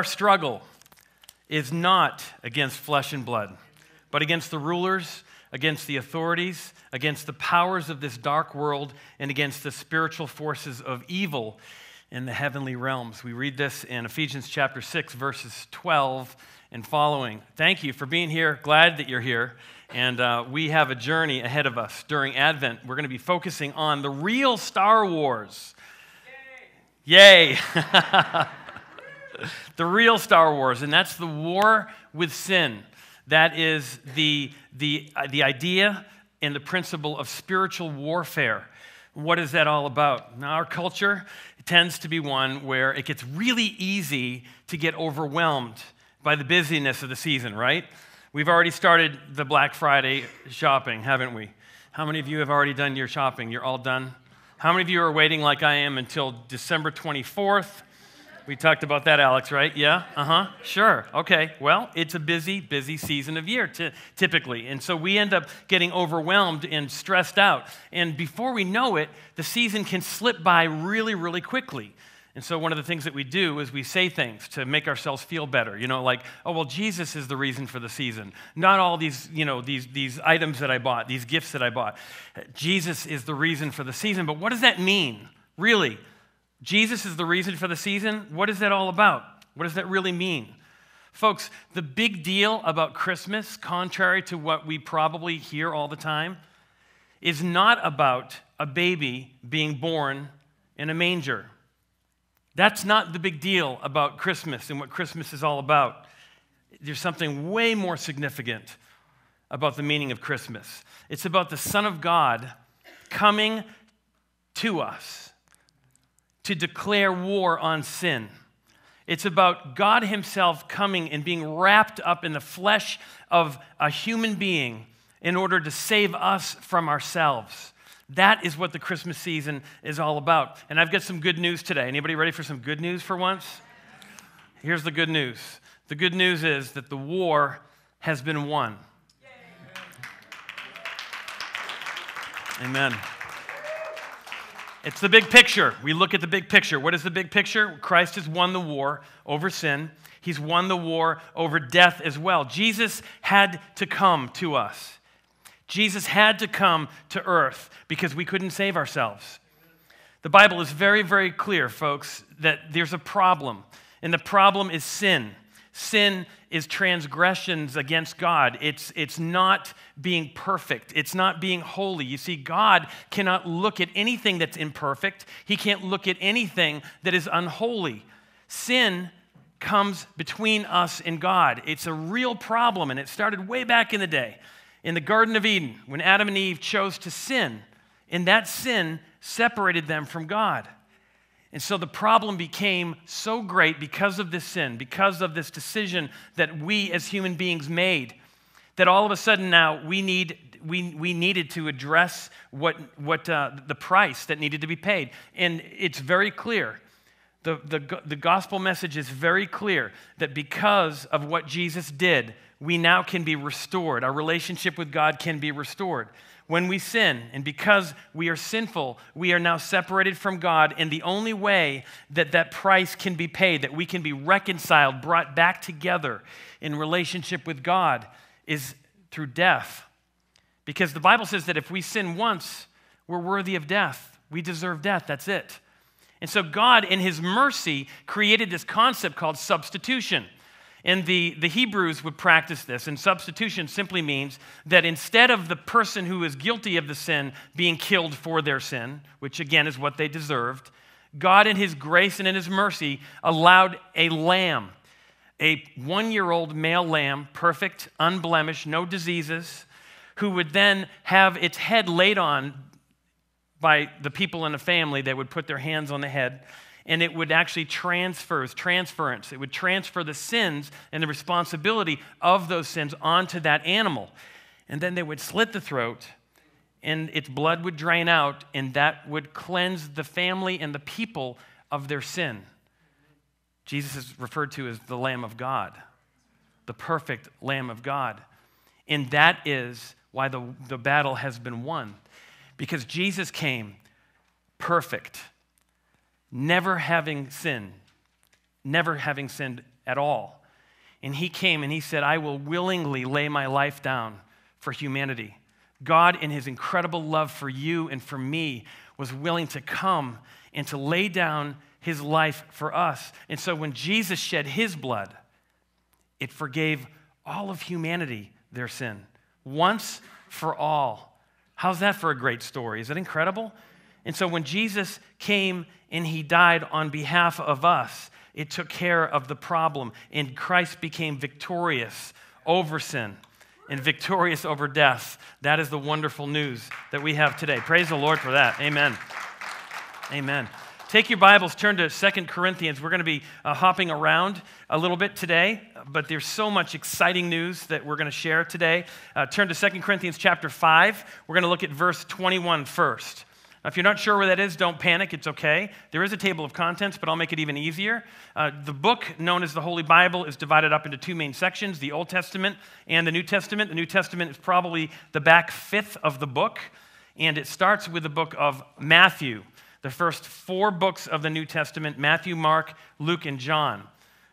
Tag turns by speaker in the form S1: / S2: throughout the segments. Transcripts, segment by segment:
S1: our struggle is not against flesh and blood, but against the rulers, against the authorities, against the powers of this dark world, and against the spiritual forces of evil in the heavenly realms. We read this in Ephesians chapter 6, verses 12 and following. Thank you for being here. Glad that you're here. And uh, we have a journey ahead of us during Advent. We're going to be focusing on the real Star Wars. Yay! Yay. the real Star Wars, and that's the war with sin. That is the, the, uh, the idea and the principle of spiritual warfare. What is that all about? Now, our culture tends to be one where it gets really easy to get overwhelmed by the busyness of the season, right? We've already started the Black Friday shopping, haven't we? How many of you have already done your shopping? You're all done? How many of you are waiting like I am until December 24th? We talked about that, Alex, right? Yeah? Uh huh. Sure. Okay. Well, it's a busy, busy season of year t- typically. And so we end up getting overwhelmed and stressed out. And before we know it, the season can slip by really, really quickly. And so one of the things that we do is we say things to make ourselves feel better. You know, like, oh well, Jesus is the reason for the season. Not all these, you know, these these items that I bought, these gifts that I bought. Jesus is the reason for the season. But what does that mean? Really? Jesus is the reason for the season. What is that all about? What does that really mean? Folks, the big deal about Christmas, contrary to what we probably hear all the time, is not about a baby being born in a manger. That's not the big deal about Christmas and what Christmas is all about. There's something way more significant about the meaning of Christmas. It's about the Son of God coming to us to declare war on sin. It's about God Himself coming and being wrapped up in the flesh of a human being in order to save us from ourselves. That is what the Christmas season is all about. And I've got some good news today. Anybody ready for some good news for once? Here's the good news. The good news is that the war has been won. Amen. It's the big picture. We look at the big picture. What is the big picture? Christ has won the war over sin. He's won the war over death as well. Jesus had to come to us. Jesus had to come to earth because we couldn't save ourselves. The Bible is very, very clear, folks, that there's a problem, and the problem is sin. Sin is transgressions against God. It's, it's not being perfect. It's not being holy. You see, God cannot look at anything that's imperfect, He can't look at anything that is unholy. Sin comes between us and God. It's a real problem, and it started way back in the day in the Garden of Eden when Adam and Eve chose to sin, and that sin separated them from God. And so the problem became so great because of this sin, because of this decision that we as human beings made, that all of a sudden now we, need, we, we needed to address what, what uh, the price that needed to be paid. And it's very clear. The, the, the gospel message is very clear that because of what Jesus did, we now can be restored. Our relationship with God can be restored when we sin, and because we are sinful, we are now separated from God. And the only way that that price can be paid, that we can be reconciled, brought back together in relationship with God, is through death. Because the Bible says that if we sin once, we're worthy of death. We deserve death. That's it. And so God, in His mercy, created this concept called substitution. And the, the Hebrews would practice this, and substitution simply means that instead of the person who is guilty of the sin being killed for their sin, which again is what they deserved, God, in His grace and in His mercy, allowed a lamb, a one year old male lamb, perfect, unblemished, no diseases, who would then have its head laid on by the people in the family. They would put their hands on the head and it would actually transfer, transference. It would transfer the sins and the responsibility of those sins onto that animal. And then they would slit the throat, and its blood would drain out, and that would cleanse the family and the people of their sin. Jesus is referred to as the Lamb of God, the perfect Lamb of God. And that is why the, the battle has been won. Because Jesus came perfect, never having sinned, never having sinned at all. And he came and he said, I will willingly lay my life down for humanity. God, in his incredible love for you and for me, was willing to come and to lay down his life for us. And so when Jesus shed his blood, it forgave all of humanity their sin once for all. How's that for a great story? Is that incredible? And so when Jesus came and he died on behalf of us, it took care of the problem, and Christ became victorious over sin and victorious over death. That is the wonderful news that we have today. Praise the Lord for that. Amen. Amen. Take your Bibles, turn to Second Corinthians. We're going to be uh, hopping around a little bit today, but there's so much exciting news that we're going to share today. Uh, turn to Second Corinthians chapter 5. We're going to look at verse 21 first. Now, if you're not sure where that is, don't panic. It's okay. There is a table of contents, but I'll make it even easier. Uh, the book known as the Holy Bible is divided up into two main sections the Old Testament and the New Testament. The New Testament is probably the back fifth of the book, and it starts with the book of Matthew, the first four books of the New Testament Matthew, Mark, Luke, and John.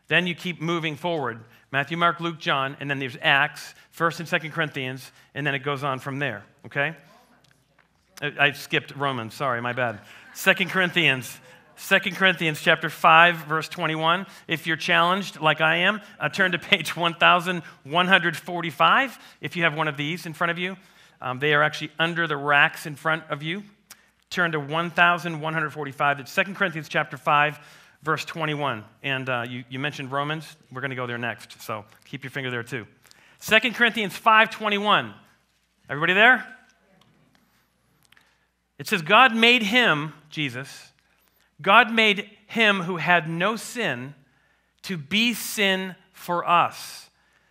S1: Then you keep moving forward Matthew, Mark, Luke, John, and then there's Acts, 1st and 2nd Corinthians, and then it goes on from there, okay? I skipped Romans, sorry, my bad. Second Corinthians. Second Corinthians chapter 5 verse 21. If you're challenged like I am, uh, turn to page 1145 if you have one of these in front of you. Um, they are actually under the racks in front of you. Turn to 1145. It's Second Corinthians chapter 5 verse 21. And uh, you, you mentioned Romans. We're going to go there next. So keep your finger there too. Second Corinthians 5:21. Everybody there? It says, God made him, Jesus, God made him who had no sin to be sin for us,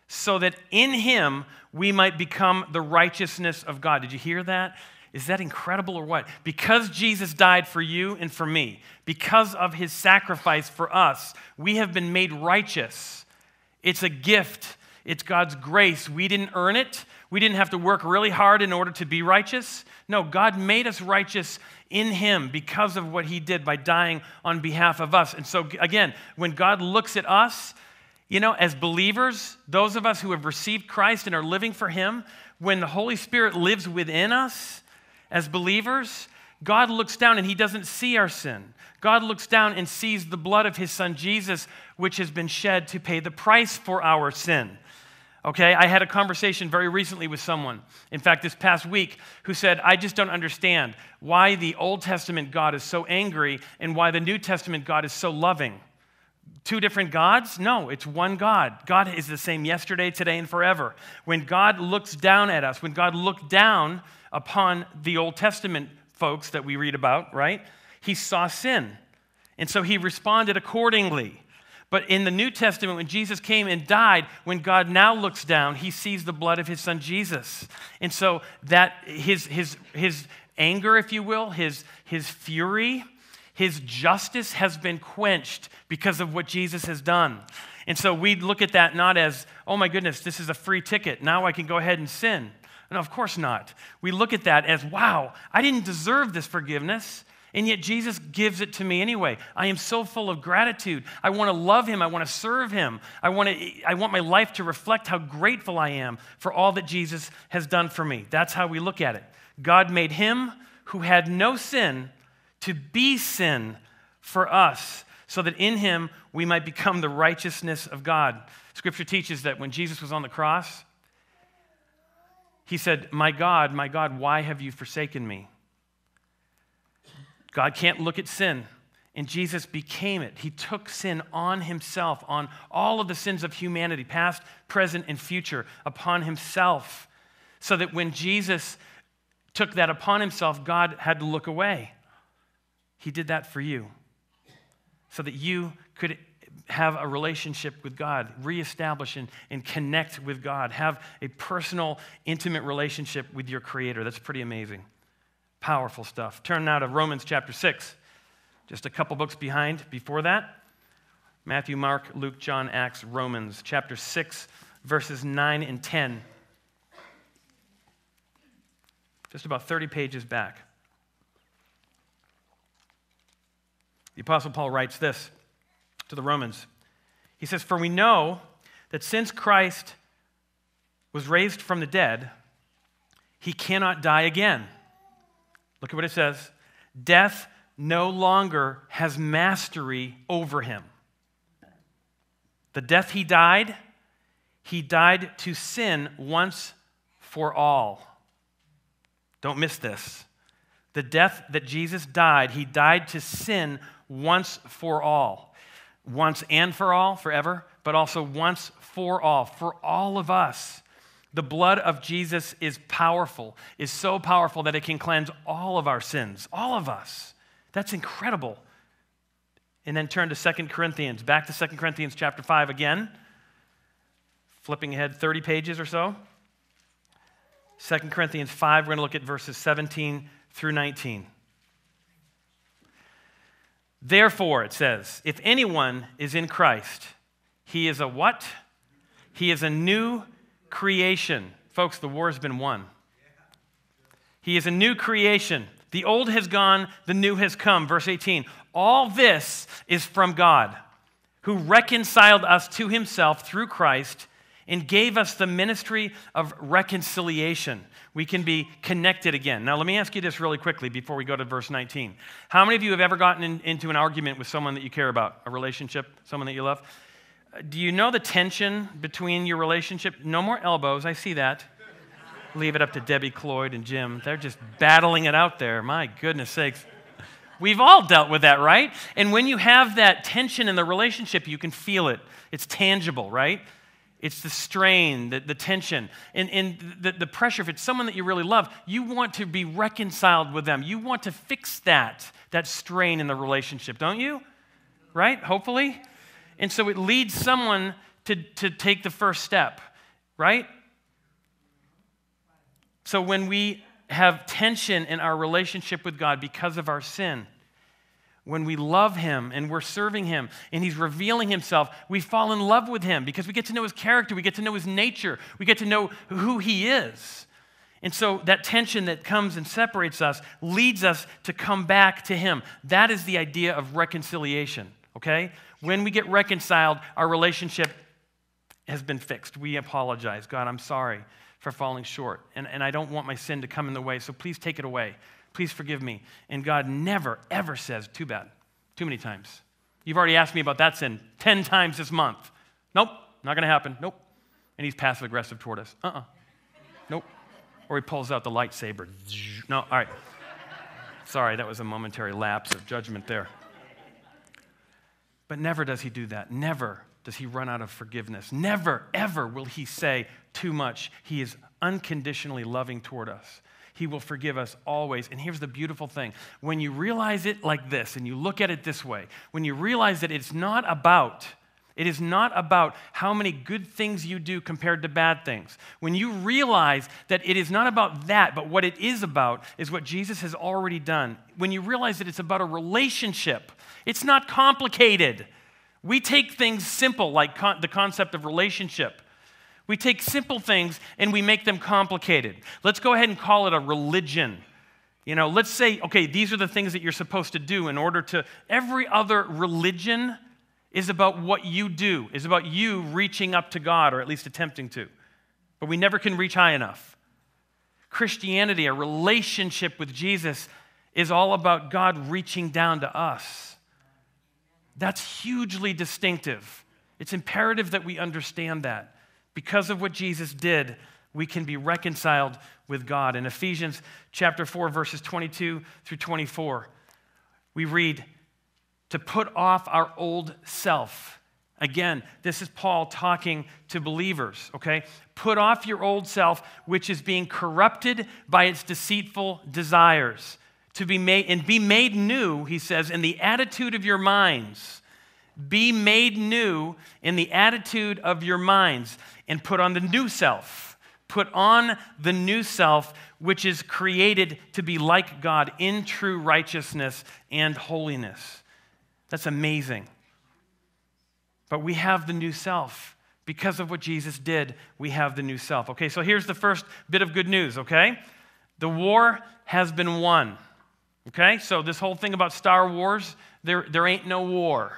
S1: so that in him we might become the righteousness of God. Did you hear that? Is that incredible or what? Because Jesus died for you and for me, because of his sacrifice for us, we have been made righteous. It's a gift, it's God's grace. We didn't earn it, we didn't have to work really hard in order to be righteous. No, God made us righteous in Him because of what He did by dying on behalf of us. And so, again, when God looks at us, you know, as believers, those of us who have received Christ and are living for Him, when the Holy Spirit lives within us as believers, God looks down and He doesn't see our sin. God looks down and sees the blood of His Son Jesus, which has been shed to pay the price for our sin. Okay, I had a conversation very recently with someone, in fact, this past week, who said, I just don't understand why the Old Testament God is so angry and why the New Testament God is so loving. Two different gods? No, it's one God. God is the same yesterday, today, and forever. When God looks down at us, when God looked down upon the Old Testament folks that we read about, right? He saw sin. And so he responded accordingly. But in the New Testament, when Jesus came and died, when God now looks down, he sees the blood of his son Jesus. And so that his, his, his anger, if you will, his, his fury, his justice has been quenched because of what Jesus has done. And so we look at that not as, oh my goodness, this is a free ticket. Now I can go ahead and sin. No, of course not. We look at that as, wow, I didn't deserve this forgiveness. And yet Jesus gives it to me anyway. I am so full of gratitude. I want to love him. I want to serve him. I want, to, I want my life to reflect how grateful I am for all that Jesus has done for me. That's how we look at it. God made him who had no sin to be sin for us, so that in him we might become the righteousness of God. Scripture teaches that when Jesus was on the cross, he said, My God, my God, why have you forsaken me? God can't look at sin. And Jesus became it. He took sin on himself, on all of the sins of humanity, past, present, and future, upon himself. So that when Jesus took that upon himself, God had to look away. He did that for you. So that you could have a relationship with God, reestablish and, and connect with God, have a personal, intimate relationship with your Creator. That's pretty amazing. Powerful stuff. Turn now to Romans chapter 6. Just a couple books behind before that. Matthew, Mark, Luke, John, Acts, Romans, chapter 6, verses 9 and 10. Just about 30 pages back. The Apostle Paul writes this to the Romans. He says, For we know that since Christ was raised from the dead, he cannot die again. Look at what it says Death no longer has mastery over him. The death he died, he died to sin once for all. Don't miss this. The death that Jesus died, he died to sin once for all. Once and for all, forever, but also once for all, for all of us. The blood of Jesus is powerful, is so powerful that it can cleanse all of our sins, all of us. That's incredible. And then turn to Second Corinthians, back to Second Corinthians chapter 5 again, flipping ahead 30 pages or so. 2 Corinthians 5, we're going to look at verses 17 through 19. Therefore, it says, if anyone is in Christ, he is a what? He is a new creation. Folks, the war has been won. He is a new creation. The old has gone, the new has come. Verse 18. All this is from God, who reconciled us to himself through Christ and gave us the ministry of reconciliation. We can be connected again. Now, let me ask you this really quickly before we go to verse 19. How many of you have ever gotten in, into an argument with someone that you care about, a relationship, someone that you love? Do you know the tension between your relationship? No more elbows, I see that. Leave it up to Debbie Cloyd and Jim. They're just battling it out there. My goodness sakes. We've all dealt with that, right? And when you have that tension in the relationship, you can feel it. It's tangible, right? It's the strain, the, the tension, and, and the, the pressure. If it's someone that you really love, you want to be reconciled with them. You want to fix that, that strain in the relationship, don't you? Right? Hopefully. And so it leads someone to, to take the first step, right? So when we have tension in our relationship with God because of our sin, when we love Him and we're serving Him and He's revealing Himself, we fall in love with Him because we get to know His character, we get to know His nature, we get to know who He is. And so that tension that comes and separates us leads us to come back to Him. That is the idea of reconciliation, okay? When we get reconciled, our relationship has been fixed. We apologize. God, I'm sorry for falling short, and, and I don't want my sin to come in the way, so please take it away. Please forgive me. And God never, ever says, too bad, too many times. You've already asked me about that sin 10 times this month. Nope, not going to happen. Nope. And he's passive aggressive toward us. Uh uh-uh. uh Nope. Or he pulls out the lightsaber. No, all right. Sorry, that was a momentary lapse of judgment there. But never does he do that. Never does he run out of forgiveness. Never, ever will he say too much. He is unconditionally loving toward us. He will forgive us always. And here's the beautiful thing when you realize it like this and you look at it this way, when you realize that it's not about, it is not about how many good things you do compared to bad things. When you realize that it is not about that, but what it is about is what Jesus has already done. When you realize that it's about a relationship, it's not complicated. We take things simple, like con- the concept of relationship. We take simple things and we make them complicated. Let's go ahead and call it a religion. You know, let's say, okay, these are the things that you're supposed to do in order to. Every other religion is about what you do, is about you reaching up to God, or at least attempting to. But we never can reach high enough. Christianity, a relationship with Jesus, is all about God reaching down to us. That's hugely distinctive. It's imperative that we understand that. Because of what Jesus did, we can be reconciled with God. In Ephesians chapter 4 verses 22 through 24, we read to put off our old self. Again, this is Paul talking to believers, okay? Put off your old self which is being corrupted by its deceitful desires. To be made and be made new, he says, in the attitude of your minds be made new in the attitude of your minds and put on the new self. Put on the new self, which is created to be like God in true righteousness and holiness. That's amazing. But we have the new self. Because of what Jesus did, we have the new self. Okay, so here's the first bit of good news, okay? The war has been won. Okay? So, this whole thing about Star Wars, there, there ain't no war.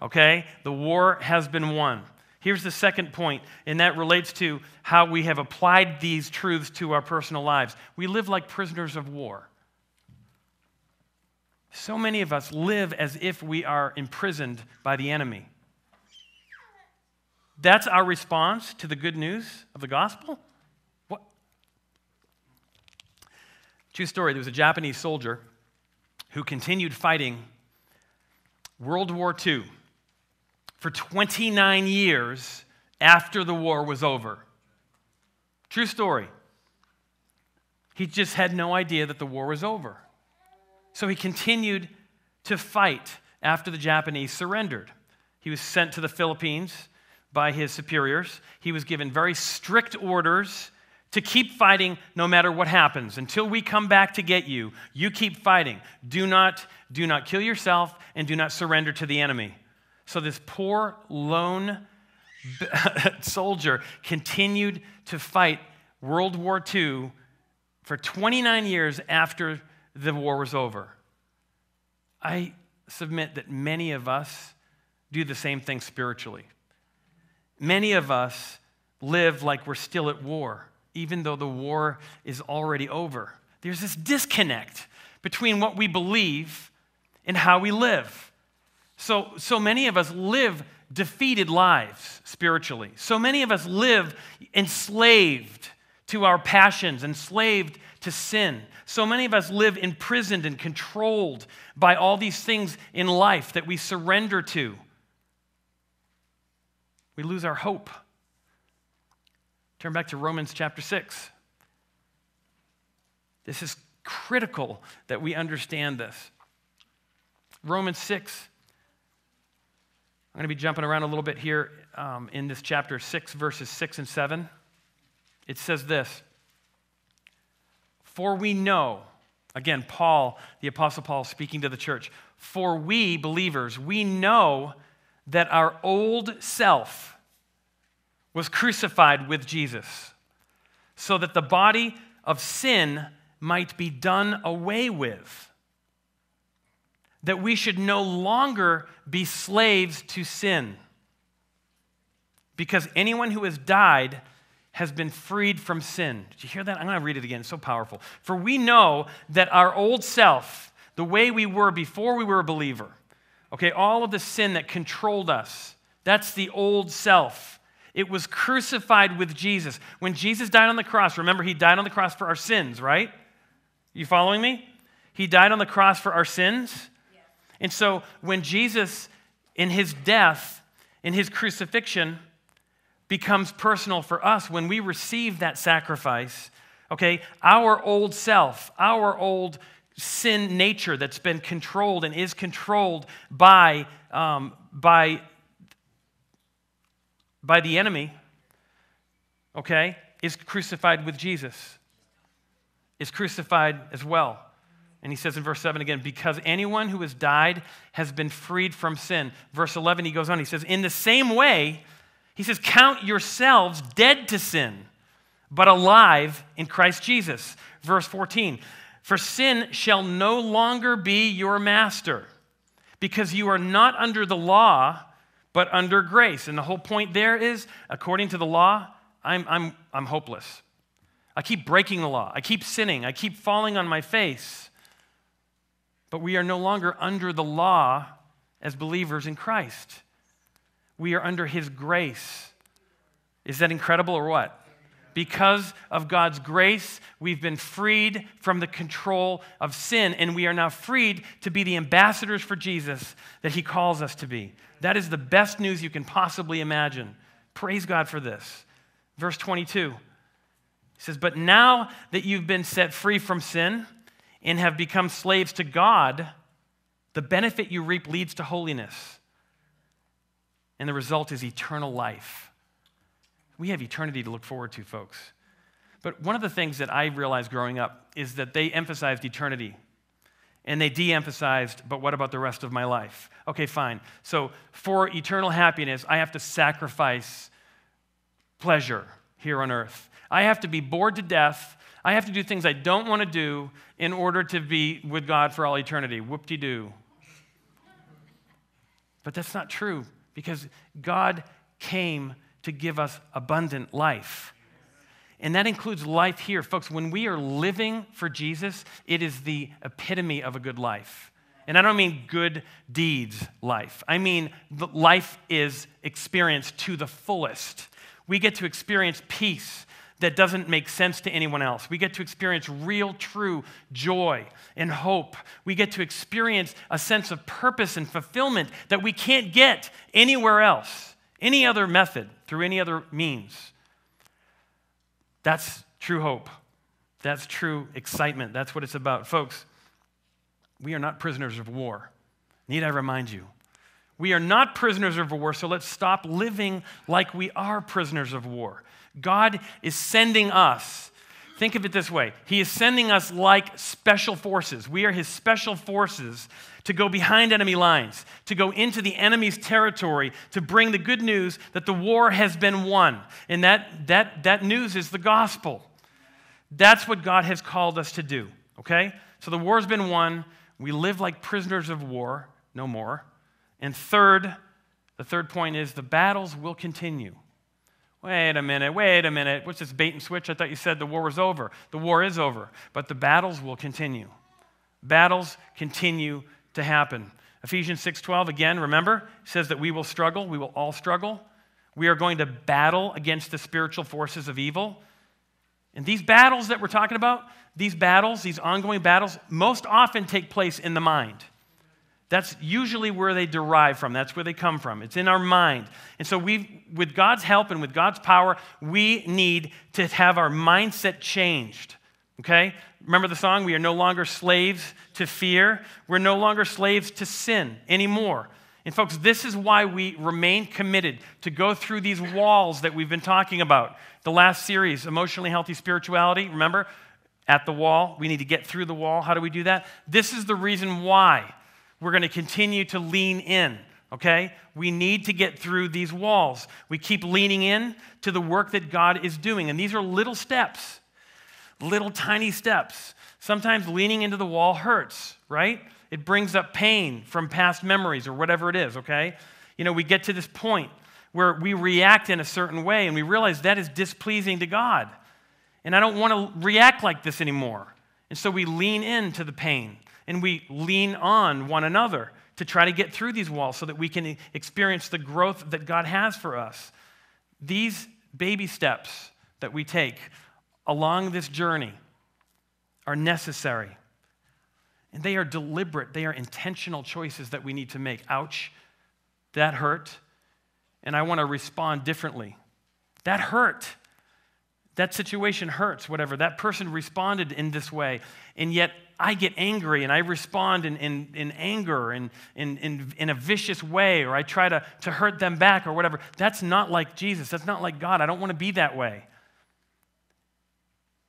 S1: Okay? The war has been won. Here's the second point, and that relates to how we have applied these truths to our personal lives. We live like prisoners of war. So many of us live as if we are imprisoned by the enemy. That's our response to the good news of the gospel? What? True story there was a Japanese soldier who continued fighting World War II for 29 years after the war was over. True story. He just had no idea that the war was over. So he continued to fight after the Japanese surrendered. He was sent to the Philippines by his superiors. He was given very strict orders to keep fighting no matter what happens. Until we come back to get you, you keep fighting. Do not, do not kill yourself and do not surrender to the enemy. So this poor, lone soldier continued to fight World War II for 29 years after the war was over. I submit that many of us do the same thing spiritually. Many of us live like we're still at war, even though the war is already over. There's this disconnect between what we believe and how we live. So, so many of us live defeated lives spiritually. So many of us live enslaved to our passions, enslaved to sin. So many of us live imprisoned and controlled by all these things in life that we surrender to. We lose our hope. Turn back to Romans chapter 6. This is critical that we understand this. Romans 6. I'm going to be jumping around a little bit here um, in this chapter 6, verses 6 and 7. It says this for we know, again, Paul, the Apostle Paul speaking to the church, for we believers, we know that our old self was crucified with Jesus, so that the body of sin might be done away with. That we should no longer be slaves to sin. Because anyone who has died has been freed from sin. Did you hear that? I'm going to read it again. It's so powerful. For we know that our old self, the way we were before we were a believer, okay, all of the sin that controlled us, that's the old self. It was crucified with Jesus. When Jesus died on the cross, remember, he died on the cross for our sins, right? You following me? He died on the cross for our sins. And so when Jesus, in his death, in his crucifixion, becomes personal for us when we receive that sacrifice. Okay, our old self, our old sin nature that's been controlled and is controlled by, um, by, by the enemy, okay, is crucified with Jesus, is crucified as well. And he says in verse 7 again, because anyone who has died has been freed from sin. Verse 11, he goes on, he says, in the same way, he says, Count yourselves dead to sin, but alive in Christ Jesus. Verse 14, For sin shall no longer be your master, because you are not under the law, but under grace. And the whole point there is, according to the law, I'm, I'm, I'm hopeless. I keep breaking the law. I keep sinning. I keep falling on my face. But we are no longer under the law as believers in Christ. We are under His grace. Is that incredible or what? Because of God's grace, we've been freed from the control of sin, and we are now freed to be the ambassadors for Jesus that He calls us to be. That is the best news you can possibly imagine. Praise God for this. Verse 22 he says, But now that you've been set free from sin and have become slaves to God, the benefit you reap leads to holiness and the result is eternal life. We have eternity to look forward to, folks. But one of the things that I realized growing up is that they emphasized eternity and they de emphasized, but what about the rest of my life? Okay, fine. So for eternal happiness, I have to sacrifice pleasure here on earth. I have to be bored to death. I have to do things I don't want to do in order to be with God for all eternity. Whoop de doo. But that's not true because God came to give us abundant life. And that includes life here. Folks, when we are living for Jesus, it is the epitome of a good life. And I don't mean good deeds life. I mean life is experienced to the fullest. We get to experience peace that doesn't make sense to anyone else. We get to experience real, true joy and hope. We get to experience a sense of purpose and fulfillment that we can't get anywhere else, any other method, through any other means. That's true hope. That's true excitement. That's what it's about. Folks, we are not prisoners of war. Need I remind you? We are not prisoners of war, so let's stop living like we are prisoners of war. God is sending us. Think of it this way He is sending us like special forces. We are His special forces to go behind enemy lines, to go into the enemy's territory, to bring the good news that the war has been won. And that, that, that news is the gospel. That's what God has called us to do, okay? So the war's been won. We live like prisoners of war, no more. And third, the third point is the battles will continue. Wait a minute, wait a minute. What's this bait and switch? I thought you said the war was over. The war is over, but the battles will continue. Battles continue to happen. Ephesians 6:12 again, remember, says that we will struggle, we will all struggle. We are going to battle against the spiritual forces of evil. And these battles that we're talking about, these battles, these ongoing battles, most often take place in the mind. That's usually where they derive from. That's where they come from. It's in our mind. And so we with God's help and with God's power, we need to have our mindset changed. Okay? Remember the song? We are no longer slaves to fear. We're no longer slaves to sin anymore. And, folks, this is why we remain committed to go through these walls that we've been talking about. The last series, Emotionally Healthy Spirituality, remember? At the wall. We need to get through the wall. How do we do that? This is the reason why we're going to continue to lean in, okay? We need to get through these walls. We keep leaning in to the work that God is doing. And these are little steps little tiny steps. Sometimes leaning into the wall hurts, right? It brings up pain from past memories or whatever it is, okay? You know, we get to this point where we react in a certain way and we realize that is displeasing to God. And I don't want to react like this anymore. And so we lean into the pain and we lean on one another to try to get through these walls so that we can experience the growth that God has for us. These baby steps that we take along this journey are necessary. And they are deliberate, they are intentional choices that we need to make. Ouch, that hurt. And I want to respond differently. That hurt. That situation hurts, whatever. That person responded in this way. And yet I get angry and I respond in, in, in anger and in, in, in a vicious way, or I try to, to hurt them back or whatever. That's not like Jesus. That's not like God. I don't want to be that way.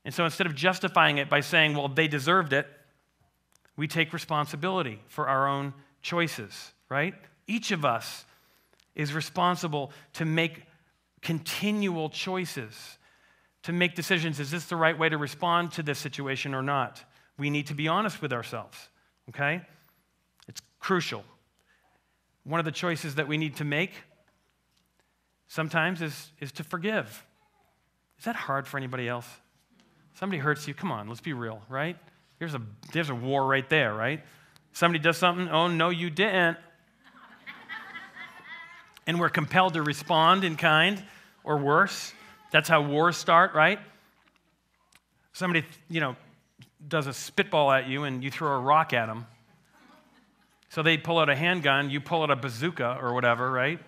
S1: And so instead of justifying it by saying, well, they deserved it, we take responsibility for our own choices, right? Each of us is responsible to make continual choices, to make decisions. Is this the right way to respond to this situation or not? We need to be honest with ourselves, okay? It's crucial. One of the choices that we need to make sometimes is, is to forgive. Is that hard for anybody else? Somebody hurts you, come on, let's be real, right? There's a, there's a war right there, right? Somebody does something, oh, no, you didn't. and we're compelled to respond in kind or worse. That's how wars start, right? Somebody, you know, does a spitball at you and you throw a rock at them. So they pull out a handgun, you pull out a bazooka or whatever, right?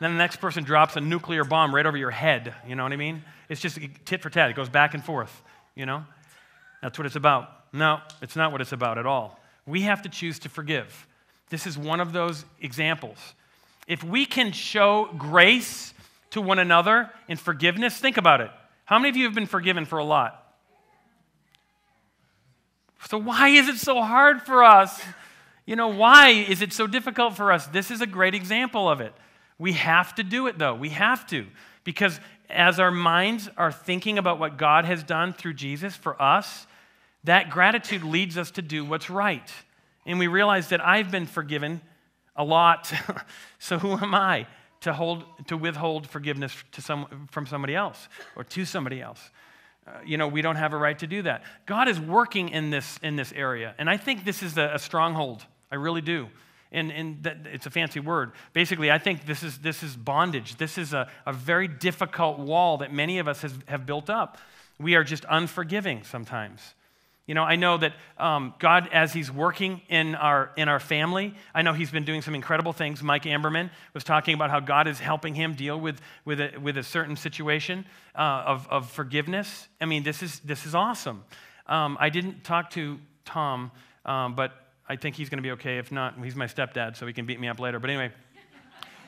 S1: Then the next person drops a nuclear bomb right over your head. You know what I mean? It's just tit for tat. It goes back and forth, you know? That's what it's about. No, it's not what it's about at all. We have to choose to forgive. This is one of those examples. If we can show grace to one another in forgiveness, think about it. How many of you have been forgiven for a lot? So, why is it so hard for us? You know, why is it so difficult for us? This is a great example of it. We have to do it, though. We have to. Because as our minds are thinking about what God has done through Jesus for us, that gratitude leads us to do what's right. And we realize that I've been forgiven a lot, so who am I to, hold, to withhold forgiveness to some, from somebody else or to somebody else? Uh, you know, we don't have a right to do that. God is working in this, in this area, and I think this is a, a stronghold. I really do. And, and that, it's a fancy word. Basically, I think this is, this is bondage. This is a, a very difficult wall that many of us has, have built up. We are just unforgiving sometimes. You know, I know that um, God, as He's working in our, in our family, I know He's been doing some incredible things. Mike Amberman was talking about how God is helping him deal with, with, a, with a certain situation uh, of, of forgiveness. I mean, this is, this is awesome. Um, I didn't talk to Tom, um, but I think he's going to be okay. If not, he's my stepdad, so he can beat me up later. But anyway,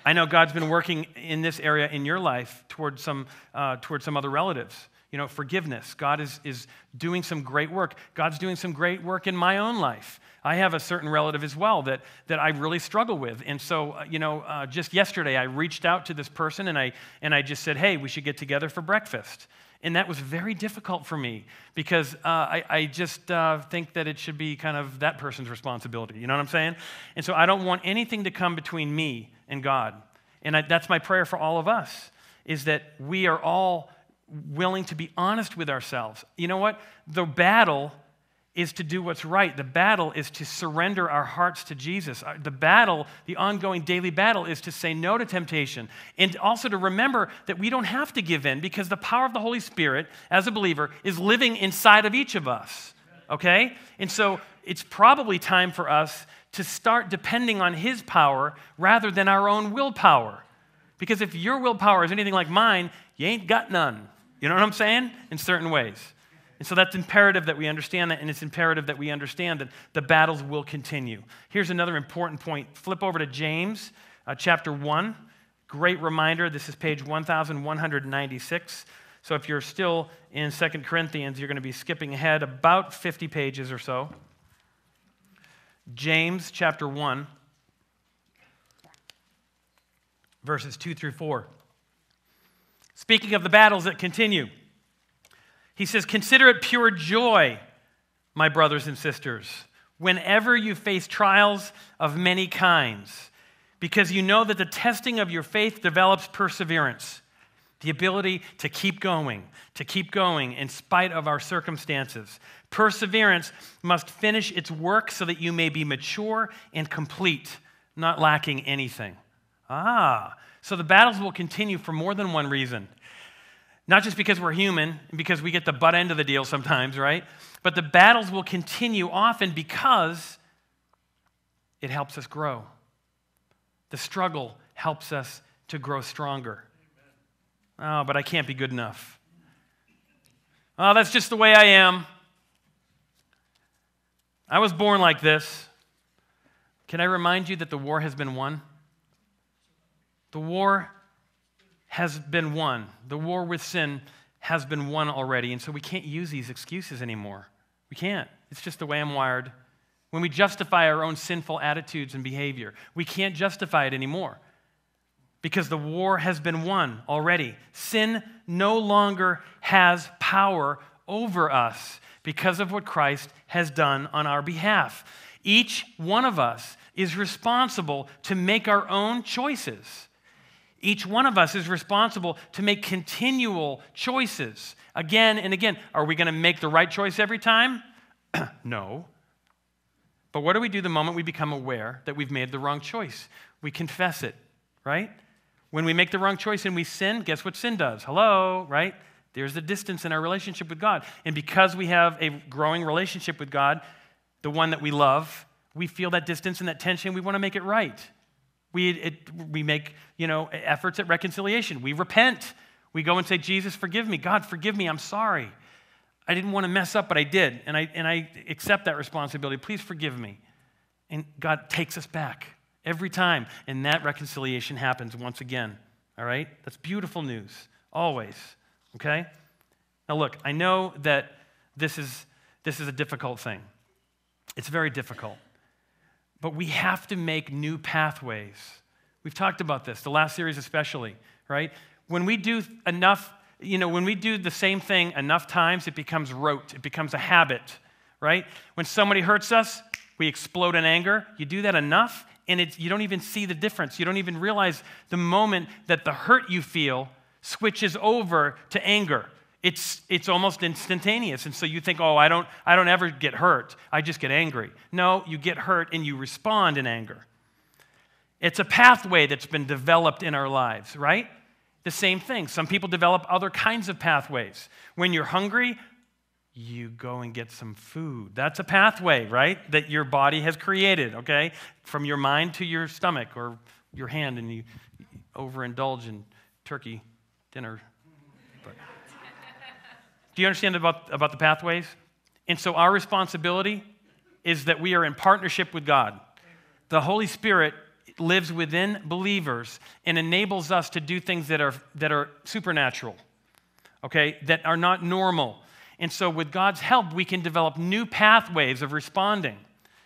S1: I know God's been working in this area in your life towards some, uh, towards some other relatives you know, forgiveness. God is, is doing some great work. God's doing some great work in my own life. I have a certain relative as well that, that I really struggle with. And so, uh, you know, uh, just yesterday I reached out to this person and I, and I just said, hey, we should get together for breakfast. And that was very difficult for me because uh, I, I, just uh, think that it should be kind of that person's responsibility. You know what I'm saying? And so I don't want anything to come between me and God. And I, that's my prayer for all of us is that we are all willing to be honest with ourselves. You know what? The battle is to do what's right. The battle is to surrender our hearts to Jesus. Uh, the battle, the ongoing daily battle, is to say no to temptation and also to remember that we don't have to give in because the power of the Holy Spirit, as a believer, is living inside of each of us. Okay? And so it's probably time for us to start depending on His power rather than our own willpower. Because if your willpower is anything like mine, you ain't got none. You know what I'm saying? In certain ways. And so that's imperative that we understand that, and it's imperative that we understand that the battles will continue. Here's another important point. Flip over to James uh, chapter 1. Great reminder. This is page 1196. So if you're still in Second Corinthians, you're going to be skipping ahead about 50 pages or so. James chapter 1, verses 2 through 4. Speaking of the battles that continue, he says, Consider it pure joy, my brothers and sisters, whenever you face trials of many kinds, because you know that the testing of your faith develops perseverance, the ability to keep going, to keep going in spite of our circumstances. Perseverance must finish its work so that you may be mature and complete, not lacking anything. Ah, so the battles will continue for more than one reason. Not just because we're human, because we get the butt end of the deal sometimes, right? But the battles will continue often because it helps us grow. The struggle helps us to grow stronger. Oh, but I can't be good enough. Oh, that's just the way I am. I was born like this. Can I remind you that the war has been won? The war has been won. The war with sin has been won already. And so we can't use these excuses anymore. We can't. It's just the way I'm wired. When we justify our own sinful attitudes and behavior, we can't justify it anymore because the war has been won already. Sin no longer has power over us because of what Christ has done on our behalf. Each one of us is responsible to make our own choices. Each one of us is responsible to make continual choices again and again. Are we going to make the right choice every time? no. But what do we do the moment we become aware that we've made the wrong choice? We confess it, right? When we make the wrong choice and we sin, guess what sin does? Hello, right? There's the distance in our relationship with God. And because we have a growing relationship with God, the one that we love, we feel that distance and that tension. We want to make it right. We, it, we make you know, efforts at reconciliation. We repent. We go and say, Jesus, forgive me. God, forgive me. I'm sorry. I didn't want to mess up, but I did. And I, and I accept that responsibility. Please forgive me. And God takes us back every time. And that reconciliation happens once again. All right? That's beautiful news, always. Okay? Now, look, I know that this is, this is a difficult thing. It's very difficult. But we have to make new pathways. We've talked about this, the last series especially, right? when we do enough, you know, when we do the same thing enough times, it becomes rote, it becomes a habit, right? When somebody hurts us, we explode in anger. You do that enough, and it's, you don't even see the difference. You don't even realize the moment that the hurt you feel switches over to anger. It's, it's almost instantaneous. And so you think, oh, I don't, I don't ever get hurt. I just get angry. No, you get hurt and you respond in anger. It's a pathway that's been developed in our lives, right? The same thing. Some people develop other kinds of pathways. When you're hungry, you go and get some food. That's a pathway, right? That your body has created, okay? From your mind to your stomach or your hand, and you overindulge in turkey dinner. Do you understand about, about the pathways? And so our responsibility is that we are in partnership with God. The Holy Spirit lives within believers and enables us to do things that are, that are supernatural, okay, that are not normal. And so, with God's help, we can develop new pathways of responding.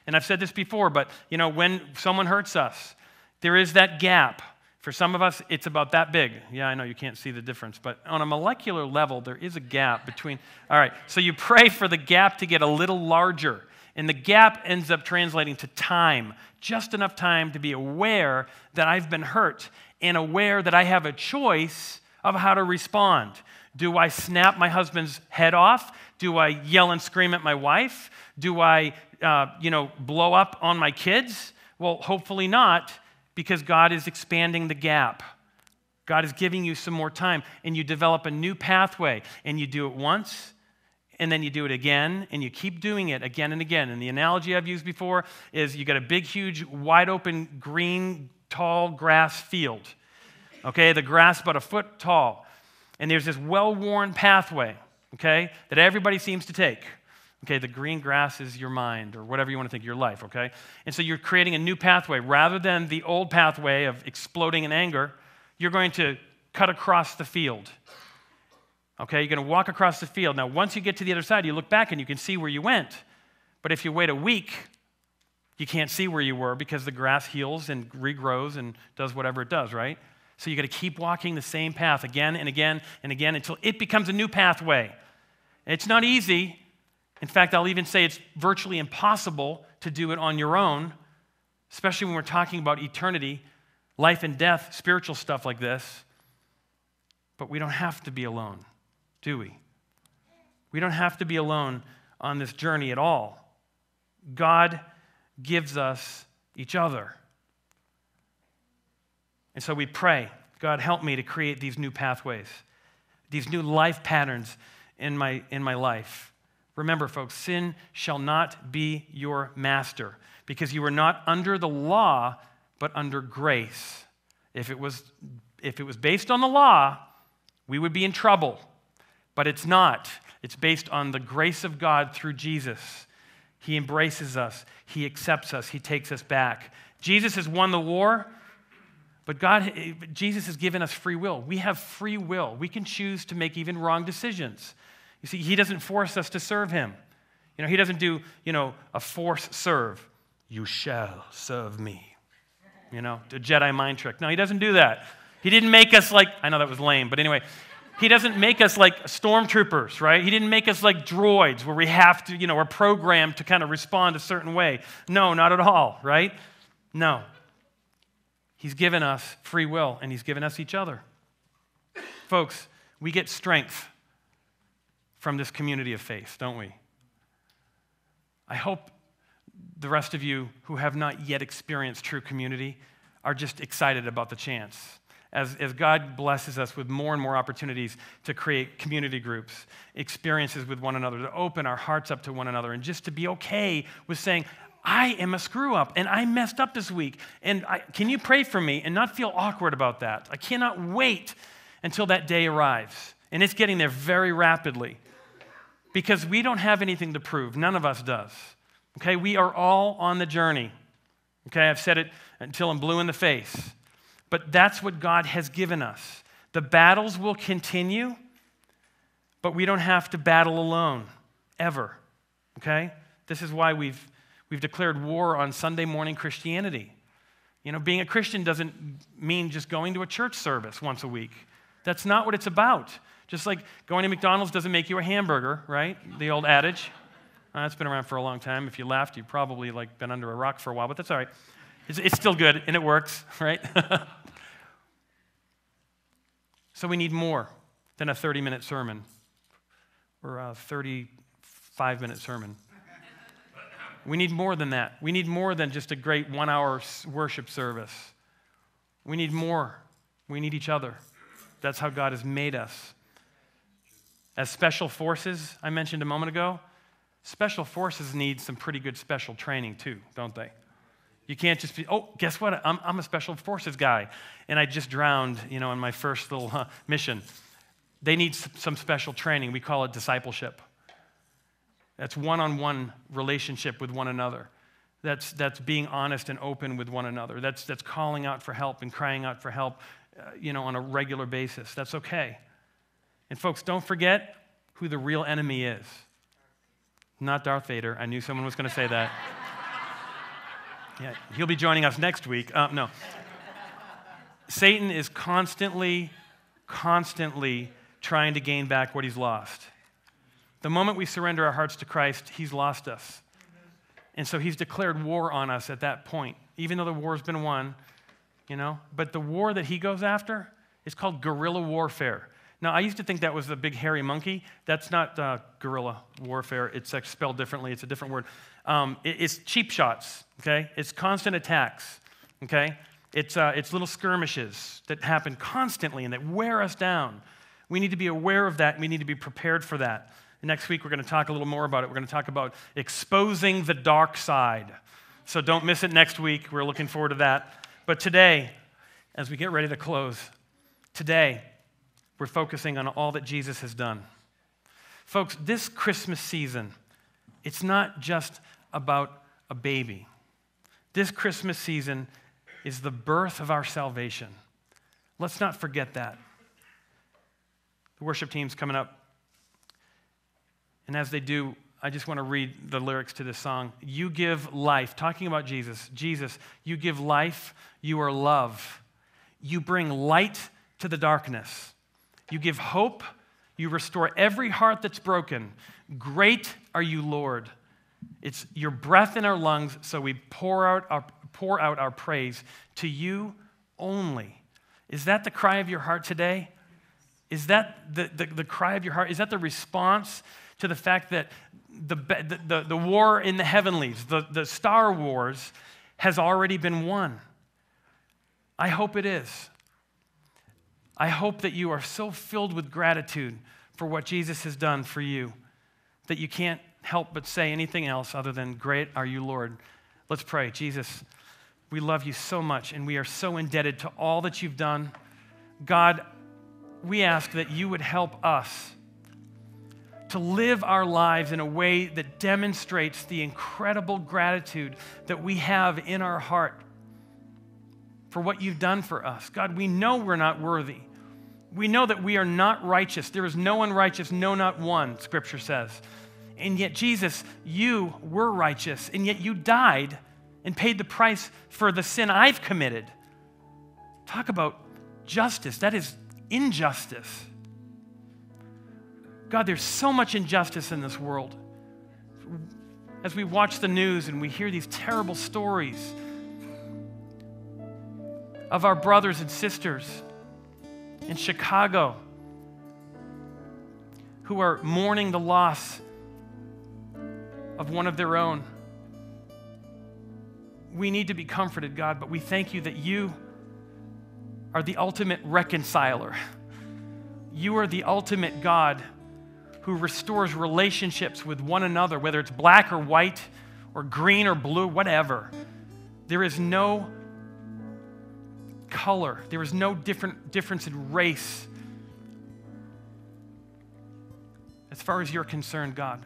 S1: And I've said this before, but you know, when someone hurts us, there is that gap. For some of us, it's about that big. Yeah, I know you can't see the difference, but on a molecular level, there is a gap between. All right, so you pray for the gap to get a little larger. And the gap ends up translating to time, just enough time to be aware that I've been hurt and aware that I have a choice of how to respond. Do I snap my husband's head off? Do I yell and scream at my wife? Do I, uh, you know, blow up on my kids? Well, hopefully not, because God is expanding the gap. God is giving you some more time, and you develop a new pathway, and you do it once, and then you do it again, and you keep doing it again and again. And the analogy I've used before is you got a big, huge, wide open, green, tall grass field. Okay, the grass about a foot tall. And there's this well worn pathway, okay, that everybody seems to take. Okay, the green grass is your mind or whatever you want to think, your life, okay? And so you're creating a new pathway. Rather than the old pathway of exploding in anger, you're going to cut across the field Okay, you're going to walk across the field. Now, once you get to the other side, you look back and you can see where you went. But if you wait a week, you can't see where you were because the grass heals and regrows and does whatever it does, right? So you got to keep walking the same path again and again and again until it becomes a new pathway. It's not easy. In fact, I'll even say it's virtually impossible to do it on your own, especially when we're talking about eternity, life and death, spiritual stuff like this. But we don't have to be alone do we? We don't have to be alone on this journey at all. God gives us each other. And so we pray, God, help me to create these new pathways, these new life patterns in my, in my life. Remember, folks, sin shall not be your master because you are not under the law, but under grace. If it was, if it was based on the law, we would be in trouble. But it's not. It's based on the grace of God through Jesus. He embraces us, He accepts us, He takes us back. Jesus has won the war, but God, eh, Jesus has given us free will. We have free will. We can choose to make even wrong decisions. You see, He doesn't force us to serve Him. You know, He doesn't do, you know, a force serve. You shall serve me. You know, a Jedi mind trick. No, He doesn't do that. He didn't make us like, I know that was lame, but anyway, he doesn't make us like stormtroopers, right? He didn't make us like droids where we have to, you know, we're programmed to kind of respond a certain way. No, not at all, right? No. He's given us free will and He's given us each other. Folks, we get strength from this community of faith, don't we? I hope the rest of you who have not yet experienced true community are just excited about the chance as, as God blesses us with more and more opportunities to create community groups, experiences with one another, to open our hearts up to one another, and just to be okay with saying, I am a screw up and I messed up this week. And I, can you pray for me and not feel awkward about that? I cannot wait until that day arrives. And it's getting there very rapidly because we don't have anything to prove. None of us does. Okay, we are all on the journey. Okay, I've said it until I'm blue in the face. But that's what God has given us. The battles will continue, but we don't have to battle alone, ever. Okay? This is why we've, we've declared war on Sunday morning Christianity. You know, being a Christian doesn't mean just going to a church service once a week. That's not what it's about. Just like going to McDonald's doesn't make you a hamburger, right? The old adage. Uh, that's been around for a long time. If you laughed, you've probably like been under a rock for a while, but that's all right. It's, it's still good and it works, right? so we need more than a 30 minute sermon or a 35 minute sermon. We need more than that. We need more than just a great one hour worship service. We need more. We need each other. That's how God has made us. As special forces, I mentioned a moment ago, special forces need some pretty good special training too, don't they? You can't just be, oh, guess what? I'm, I'm a special forces guy. And I just drowned, you know, in my first little uh, mission. They need some special training. We call it discipleship. That's one on one relationship with one another. That's, that's being honest and open with one another. That's, that's calling out for help and crying out for help, uh, you know, on a regular basis. That's okay. And folks, don't forget who the real enemy is. Not Darth Vader. I knew someone was going to say that. yeah, he'll be joining us next week. Uh, no. Satan is constantly, constantly trying to gain back what he's lost. The moment we surrender our hearts to Christ, he's lost us. And so he's declared war on us at that point, even though the war's been won, you know. But the war that he goes after is called guerrilla warfare. Now, I used to think that was the big hairy monkey. That's not uh, guerrilla warfare. It's spelled differently, it's a different word. Um, it, it's cheap shots, okay? It's constant attacks, okay? It's, uh, it's little skirmishes that happen constantly and that wear us down. We need to be aware of that. We need to be prepared for that. next week, we're going to talk a little more about it. We're going to talk about exposing the dark side. So don't miss it next week. We're looking forward to that. But today, as we get ready to close, today, we're focusing on all that Jesus has done. Folks, this Christmas season, it's not just about a baby. This Christmas season is the birth of our salvation. Let's not forget that. The worship team's coming up. And as they do, I just want to read the lyrics to this song. You give life, talking about Jesus. Jesus, you give life, you are love. You bring light to the darkness. You give hope. You restore every heart that's broken. Great are you, Lord. It's your breath in our lungs, so we pour out our, pour out our praise to you only. Is that the cry of your heart today? Is that the, the, the cry of your heart? Is that the response to the fact that the, the, the, the war in the heavenlies, the, the Star Wars, has already been won? I hope it is. I hope that you are so filled with gratitude for what Jesus has done for you that you can't help but say anything else other than, Great are you, Lord. Let's pray. Jesus, we love you so much and we are so indebted to all that you've done. God, we ask that you would help us to live our lives in a way that demonstrates the incredible gratitude that we have in our heart for what you've done for us. God, we know we're not worthy. We know that we are not righteous. There is no one righteous, no, not one, Scripture says. And yet, Jesus, you were righteous, and yet you died and paid the price for the sin I've committed. Talk about justice. That is injustice. God, there's so much injustice in this world. As we watch the news and we hear these terrible stories, of our brothers and sisters in Chicago who are mourning the loss of one of their own. We need to be comforted, God, but we thank you that you are the ultimate reconciler. You are the ultimate God who restores relationships with one another, whether it's black or white or green or blue, whatever. There is no color, there was no different difference in race. As far as you're concerned, God,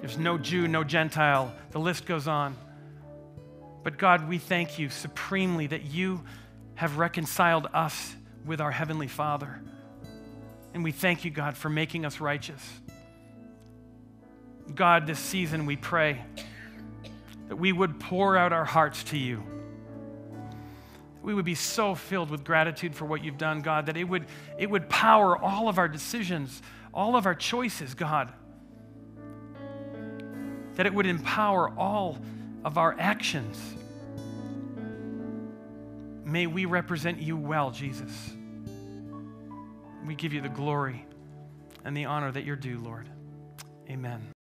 S1: there's no Jew, no Gentile. The list goes on. But God, we thank you supremely that you have reconciled us with our Heavenly Father. And we thank you, God, for making us righteous. God, this season we pray that we would pour out our hearts to you we would be so filled with gratitude for what you've done, God, that it would, it would power all of our decisions, all of our choices, God. That it would empower all of our actions. May we represent you well, Jesus. We give you the glory and the honor that you're due, Lord. Amen.